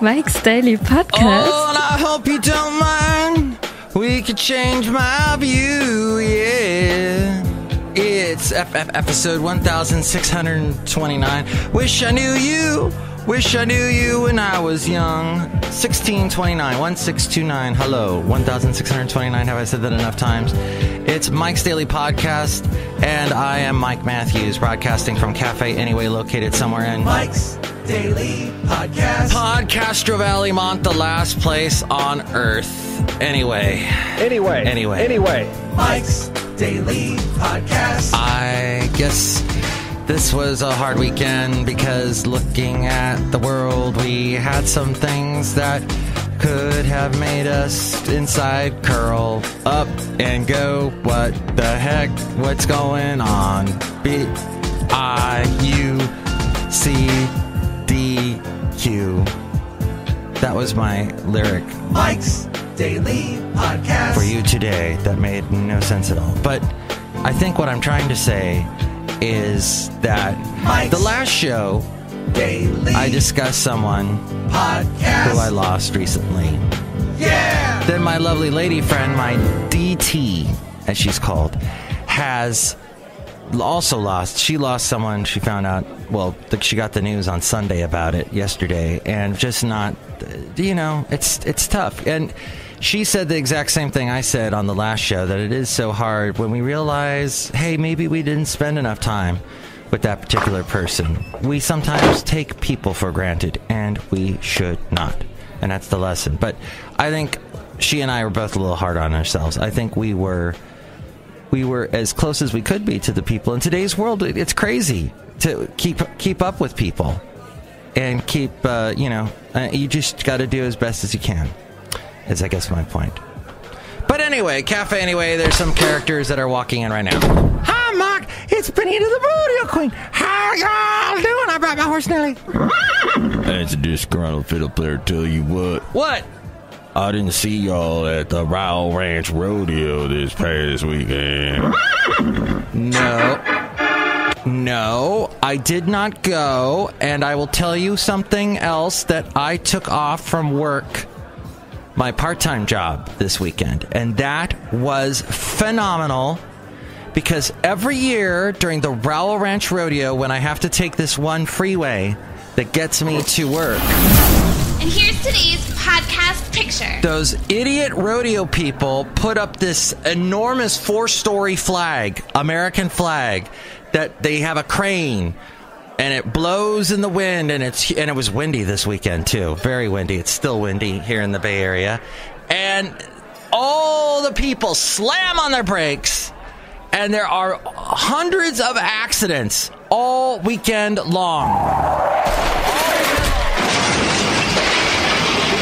Mike's Daily Podcast. Oh, and I hope you don't mind. We could change my view, yeah. It's FF episode 1629. Wish I knew you. Wish I knew you when I was young. 1629, 1629. Hello, 1629. Have I said that enough times? It's Mike's Daily Podcast, and I am Mike Matthews, broadcasting from Cafe Anyway, located somewhere in Mike's Daily Podcast. Podcastro Valley, Mont, the last place on earth. Anyway, Anyway. Anyway. Anyway. Mike's Daily Podcast. I guess this was a hard weekend because looking at the world, we had some things that could have made us inside curl up and go, What the heck? What's going on? B I U C D Q. That was my lyric Mike's Daily Podcast. for you today that made no sense at all. But I think what I'm trying to say is that Mike's the last show Daily I discussed someone Podcast. who I lost recently. yeah. Then my lovely lady friend, my DT, as she's called, has also lost. She lost someone. She found out. Well, she got the news on Sunday about it yesterday, and just not. You know, it's it's tough. And she said the exact same thing I said on the last show that it is so hard when we realize, hey, maybe we didn't spend enough time with that particular person. We sometimes take people for granted, and we should not. And that's the lesson. But I think she and I were both a little hard on ourselves. I think we were we were as close as we could be to the people. In today's world, it's crazy to keep keep up with people and keep uh, you know uh, you just got to do as best as you can. Is I guess my point. But anyway, cafe anyway. There's some characters that are walking in right now. Hi, Mark. It's Benita the Rodeo Queen. How y'all doing? I brought my horse Nelly. That's a disgruntled fiddle player. Tell you what, What? I didn't see y'all at the Rowell Ranch Rodeo this past weekend. No. No, I did not go, and I will tell you something else that I took off from work, my part time job this weekend, and that was phenomenal because every year during the Rowell Ranch Rodeo, when I have to take this one freeway that gets me to work, And here's today's podcast picture. those idiot rodeo people put up this enormous four story flag, American flag, that they have a crane and it blows in the wind and it's and it was windy this weekend too. Very windy. It's still windy here in the Bay Area. And all the people slam on their brakes and there are hundreds of accidents all weekend long.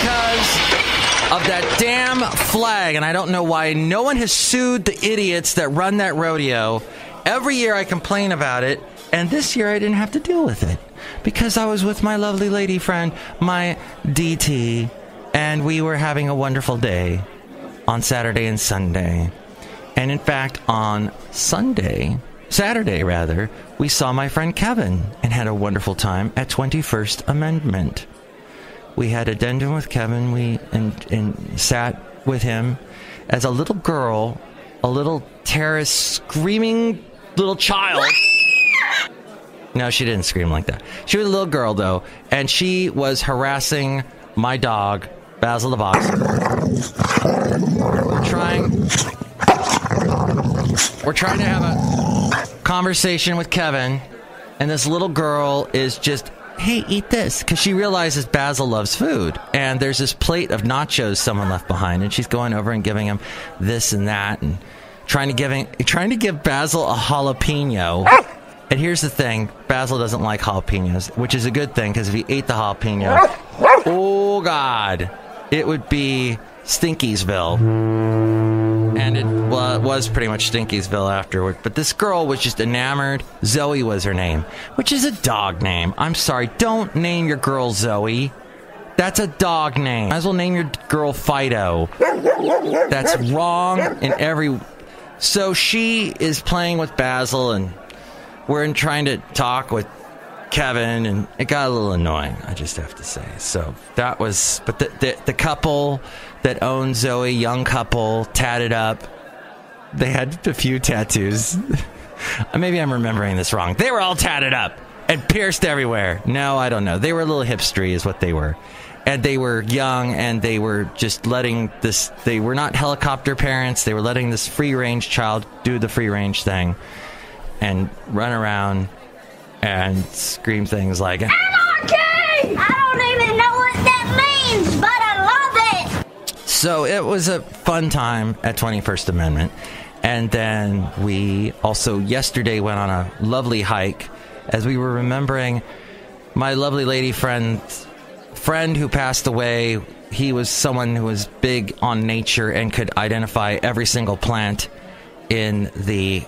because of that damn flag. And I don't know why no one has sued the idiots that run that rodeo. Every year I complain about it, and this year I didn't have to deal with it because I was with my lovely lady friend, my DT, and we were having a wonderful day on Saturday and Sunday. And in fact, on Sunday, Saturday rather, we saw my friend Kevin and had a wonderful time at 21st Amendment we had a addendum with Kevin. We and and sat with him as a little girl, a little terrorist screaming little child. No, she didn't scream like that. She was a little girl though, and she was harassing my dog, Basil the boxer. We're trying. We're trying to have a conversation with Kevin, and this little girl is just, hey, eat this, because she realizes Basil loves food, and there's this plate of nachos someone left behind, and she's going over and giving him this and that, and trying to giving trying to give Basil a jalapeno. And here's the thing: Basil doesn't like jalapenos, which is a good thing because if he ate the jalapeno, oh god, it would be Stinkiesville and it wa was pretty much Stinkiesville afterward. But this girl was just enamored. Zoe was her name, which is a dog name. I'm sorry, don't name your girl Zoe. That's a dog name. Might as well name your girl Fido. That's wrong in every. So she is playing with Basil, and we're in trying to talk with Kevin, and it got a little annoying. I just have to say. So that was, but the the, the couple that owned Zoe, young couple, tatted up. They had a few tattoos. Maybe I'm remembering this wrong. They were all tatted up and pierced everywhere. No, I don't know. They were a little hipstery, is what they were. And they were young and they were just letting this, they were not helicopter parents. They were letting this free range child do the free range thing and run around and scream things like, Anarchy! I don't even know what that means, but I love it! So it was a fun time at 21st Amendment. And then we also yesterday went on a lovely hike as we were remembering my lovely lady friend friend who passed away. He was someone who was big on nature and could identify every single plant in the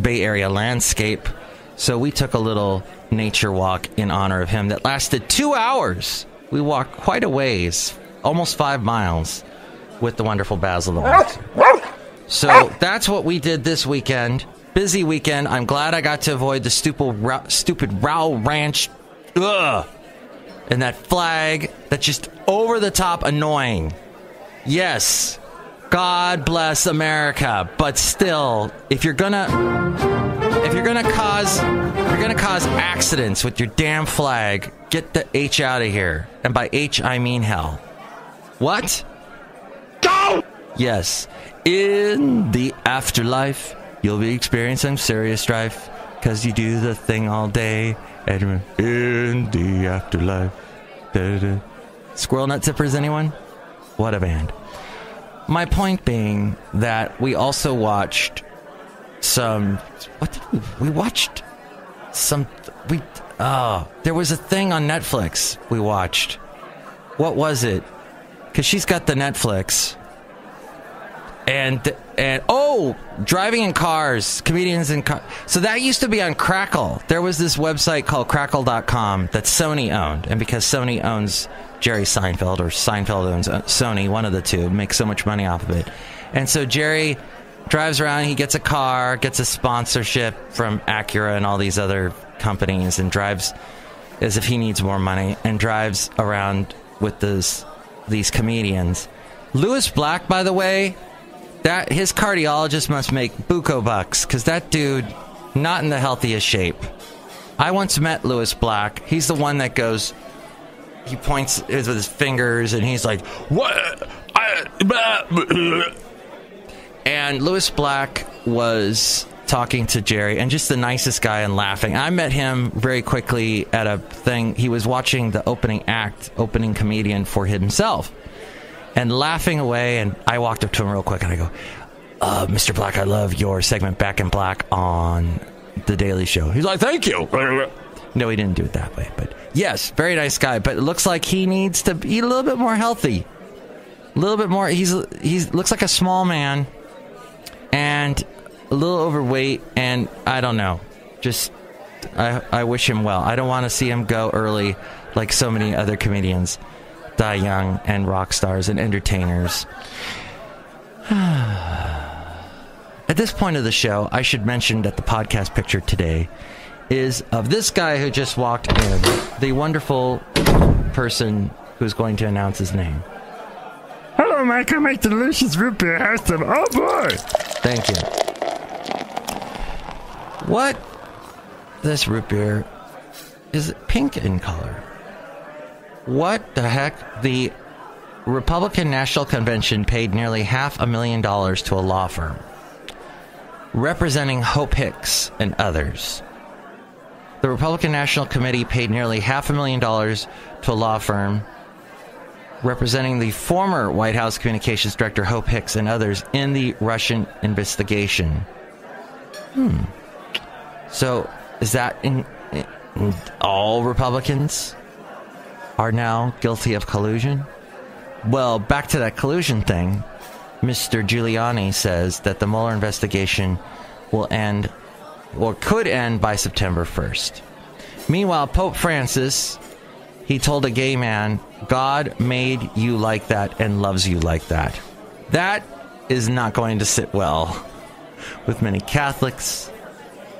Bay Area landscape. So we took a little nature walk in honor of him that lasted two hours. We walked quite a ways, almost five miles, with the wonderful Basil. So that's what we did this weekend. Busy weekend. I'm glad I got to avoid the stupid, stupid Rowell Ranch. Ugh. And that flag that's just over the top annoying. Yes. God bless America. But still, if you're gonna if you're gonna cause if you're gonna cause accidents with your damn flag, get the H out of here. And by H I mean hell. What? Go! Yes. In the afterlife, you'll be experiencing serious strife because you do the thing all day. And in the afterlife. Da-da-da. Squirrel Nut Zippers, anyone? What a band. My point being that we also watched some. What did we? We watched some. We. Oh, there was a thing on Netflix we watched. What was it? Because she's got the Netflix. And and oh, driving in cars, comedians in cars. So that used to be on Crackle. There was this website called Crackle.com that Sony owned, and because Sony owns Jerry Seinfeld or Seinfeld owns uh, Sony, one of the two, makes so much money off of it. And so Jerry drives around. He gets a car, gets a sponsorship from Acura and all these other companies, and drives as if he needs more money, and drives around with this these comedians. Lewis Black, by the way, that his cardiologist must make buco bucks because that dude not in the healthiest shape. I once met Lewis Black. He's the one that goes. He points with his fingers and he's like, "What?" I, blah, blah." And Lewis Black was talking to Jerry and just the nicest guy and laughing. I met him very quickly at a thing. He was watching the opening act, opening comedian for himself and laughing away. And I walked up to him real quick and I go, uh, Mr. Black, I love your segment Back in Black on The Daily Show. He's like, thank you. No, he didn't do it that way. But yes, very nice guy. But it looks like he needs to eat a little bit more healthy. A little bit more. He's he's looks like a small man and a little overweight. And I don't know. Just I I wish him well. I don't want to see him go early like so many other comedians die young and rock stars and entertainers. At this point of the show, I should mention that the podcast picture today is of this guy who just walked in, the wonderful person who's going to announce his name. Hello, Mike. I make delicious root beer. Have some. Oh boy! Thank you. What? This root beer is pink in color. What the heck? The Republican National Convention paid nearly half a million dollars to a law firm representing Hope Hicks and others. The Republican National Committee paid nearly half a million dollars to a law firm representing the former White House Communications Director Hope Hicks and others in the Russian investigation. Hmm. So, is that in, in all Republicans are now guilty of collusion? Well, back to that collusion thing. Mr. Giuliani says that the Mueller investigation will end or could end by September 1st. Meanwhile, Pope Francis, he told a gay man, God made you like that and loves you like that. That is not going to sit well with many Catholics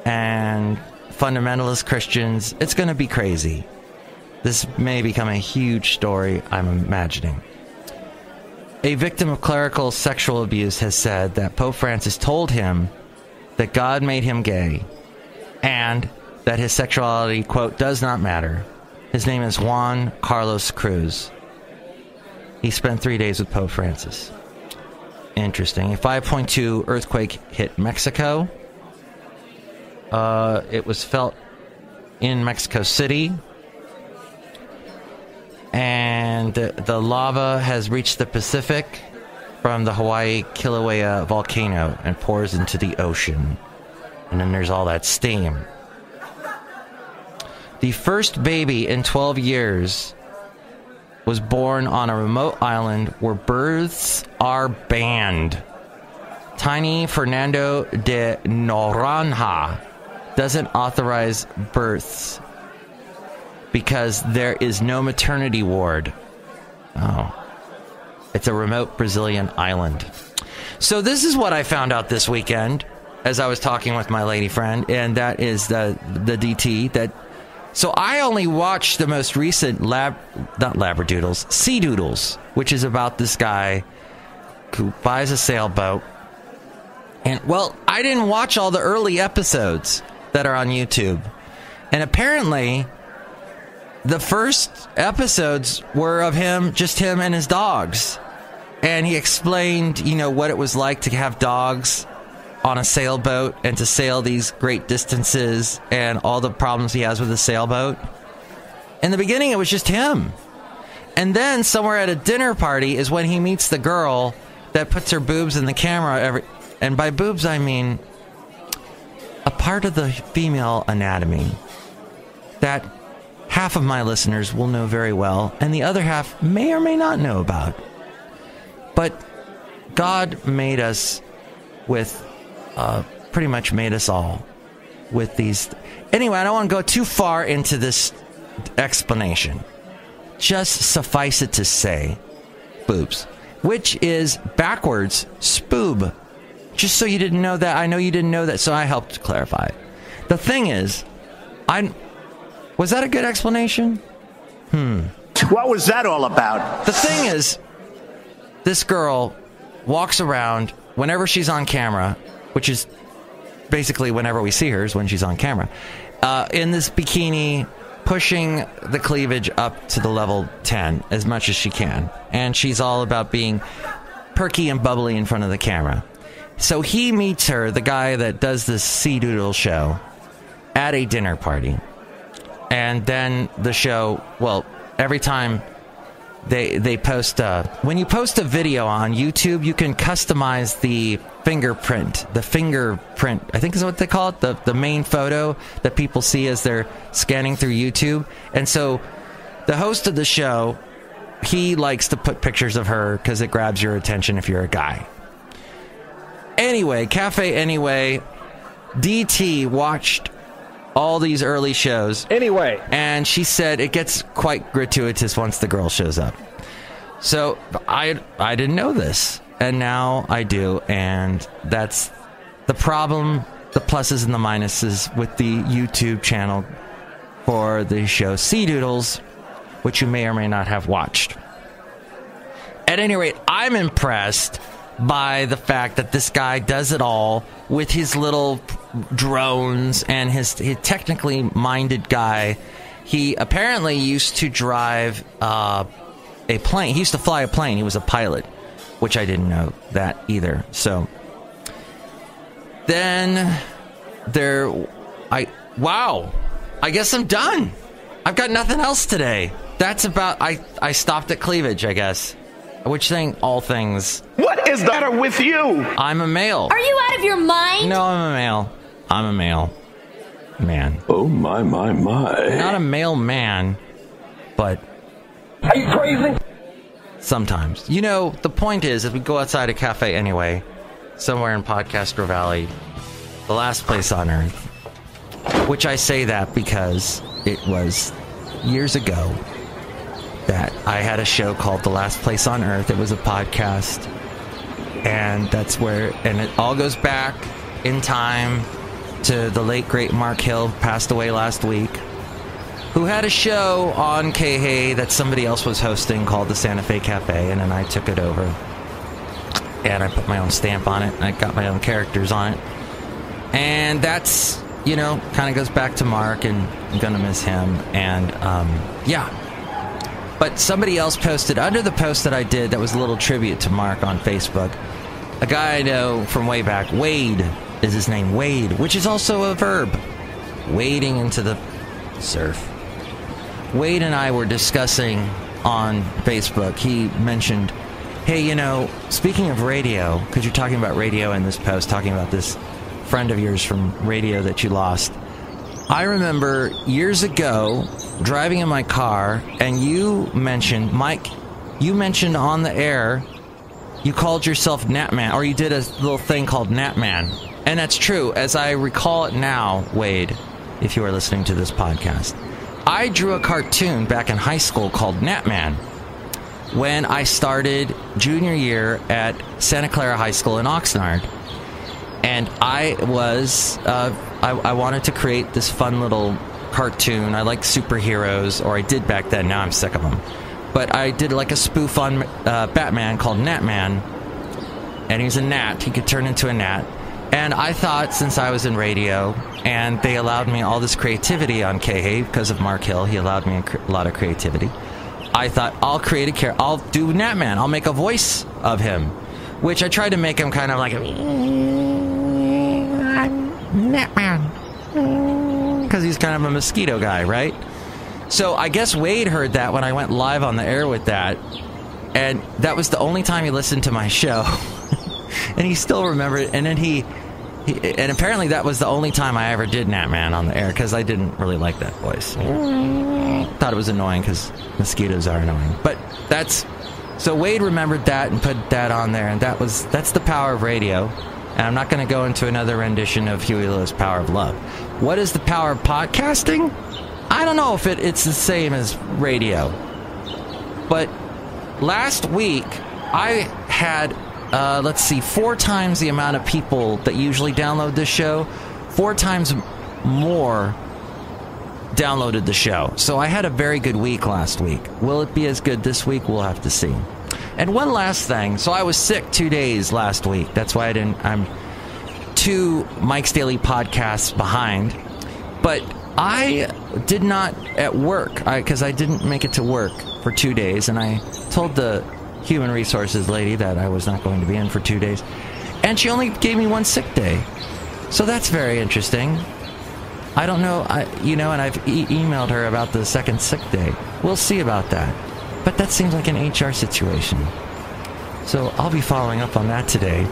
and fundamentalist Christians. It's going to be crazy. This may become a huge story, I'm imagining. A victim of clerical sexual abuse has said that Pope Francis told him that God made him gay and that his sexuality, quote, does not matter. His name is Juan Carlos Cruz. He spent three days with Pope Francis. Interesting. A 5.2 earthquake hit Mexico. Uh, it was felt in Mexico City. And the, lava has reached the Pacific from the Hawaii Kilauea volcano and pours into the ocean. And then there's all that steam. The first baby in 12 years was born on a remote island where births are banned. Tiny Fernando de Noronha doesn't authorize births because there is no maternity ward. Oh. It's a remote Brazilian island. So this is what I found out this weekend as I was talking with my lady friend, and that is the the DT that so I only watched the most recent lab, not labradoodles, sea doodles, which is about this guy who buys a sailboat. And well, I didn't watch all the early episodes that are on YouTube. And apparently, the first episodes were of him, just him and his dogs. And he explained, you know, what it was like to have dogs on a sailboat and to sail these great distances and all the problems he has with the sailboat. In the beginning, it was just him. And then somewhere at a dinner party is when he meets the girl that puts her boobs in the camera every and by boobs I mean a part of the female anatomy that half of my listeners will know very well and the other half may or may not know about. But God made us with uh, pretty much made us all with these. Anyway, I don't want to go too far into this explanation. Just suffice it to say, boobs, which is backwards spoob. Just so you didn't know that, I know you didn't know that, so I helped clarify. The thing is, I was that a good explanation? Hmm. What was that all about? The thing is, this girl walks around whenever she's on camera which is basically whenever we see her is when she's on camera, uh, in this bikini, pushing the cleavage up to the level 10 as much as she can. And she's all about being perky and bubbly in front of the camera. So he meets her, the guy that does this Sea Doodle show, at a dinner party. And then the show, well, every time they they post a, when you post a video on YouTube, you can customize the fingerprint, the fingerprint. I think is what they call it, the the main photo that people see as they're scanning through YouTube. And so, the host of the show, he likes to put pictures of her because it grabs your attention if you're a guy. Anyway, Cafe Anyway, DT watched all these early shows. Anyway. And she said it gets quite gratuitous once the girl shows up. So I I didn't know this. And now I do, and that's the problem, the pluses and the minuses with the YouTube channel for the show Sea Doodles, which you may or may not have watched. At any rate, I'm impressed by the fact that this guy does it all with his little drones and his, his technically minded guy. He apparently used to drive uh, a plane. He used to fly a plane. He was a pilot, which I didn't know that either. So then there, I wow. I guess I'm done. I've got nothing else today. That's about. I I stopped at cleavage. I guess. Which thing? All things. What is the matter with you? I'm a male. Are you out of your mind? No, I'm a male. I'm a male. Man. Oh my my my. Not a male man, but. Are you crazy? Sometimes. You know, the point is, if we go outside a cafe anyway, somewhere in Podcastro Valley, the last place on earth, which I say that because it was years ago that I had a show called The Last Place on Earth. It was a podcast. And that's where, and it all goes back in time to the late great Mark Hill, passed away last week, who had a show on KHA that somebody else was hosting called the Santa Fe Cafe, and then I took it over. And I put my own stamp on it, and I got my own characters on it. And that's, you know, kind of goes back to Mark, and I'm going to miss him. And, um, yeah. But somebody else posted, under the post that I did, that was a little tribute to Mark on Facebook, a guy I know from way back, Wade is his name, Wade, which is also a verb. Wading into the surf. Wade and I were discussing on Facebook. He mentioned, hey, you know, speaking of radio, because you're talking about radio in this post, talking about this friend of yours from radio that you lost. I remember years ago driving in my car, and you mentioned, Mike, you mentioned on the air, you called yourself Natman, or you did a little thing called Natman. And that's true. As I recall it now, Wade, if you are listening to this podcast, I drew a cartoon back in high school called Natman when I started junior year at Santa Clara High School in Oxnard. And I was, uh, I, I wanted to create this fun little cartoon. I like superheroes, or I did back then. Now I'm sick of them. But I did like a spoof on uh, Batman called Natman. And he's a gnat. He could turn into a gnat. And I thought since I was in radio and they allowed me all this creativity on KHA because of Mark Hill, he allowed me a, a lot of creativity. I thought I'll create a character. I'll do Natman. I'll make a voice of him, which I tried to make him kind of like a Natman because he's kind of a mosquito guy, right? So I guess Wade heard that when I went live on the air with that, and that was the only time he listened to my show, and he still remembered. And then he, he and apparently that was the only time I ever did Natman on the air because I didn't really like that voice. Thought it was annoying because mosquitoes are annoying. But that's so Wade remembered that and put that on there, and that was that's the power of radio. And I'm not going to go into another rendition of Huey Lewis' Power of Love. What is the power of podcasting? I don't know if it, it's the same as radio. But last week, I had, uh, let's see, four times the amount of people that usually download this show, four times more downloaded the show. So I had a very good week last week. Will it be as good this week? We'll have to see. And one last thing. So I was sick two days last week. That's why I didn't. I'm two Mike's Daily podcasts behind. But I did not at work because I, I didn't make it to work for two days, and I told the human resources lady that I was not going to be in for two days, and she only gave me one sick day. So that's very interesting. I don't know, I, you know, and I've e- emailed her about the second sick day. We'll see about that. But that seems like an HR situation. So I'll be following up on that today.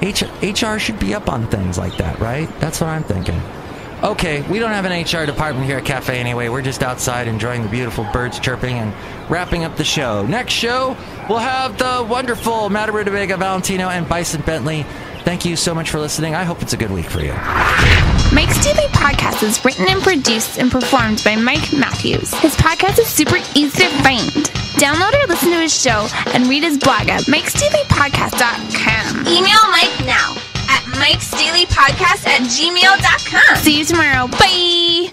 H- HR should be up on things like that, right? That's what I'm thinking. Okay, we don't have an HR department here at Cafe anyway. We're just outside enjoying the beautiful birds chirping and wrapping up the show. Next show, we'll have the wonderful Madame Rootabega Valentino and Bison Bentley. Thank you so much for listening. I hope it's a good week for you. Mike's Daily Podcast is written and produced and performed by Mike Matthews. His podcast is super easy to find. Download or listen to his show and read his blog at mikesdailypodcast.com. Email Mike now at mikesdailypodcast at gmail.com. See you tomorrow. Bye.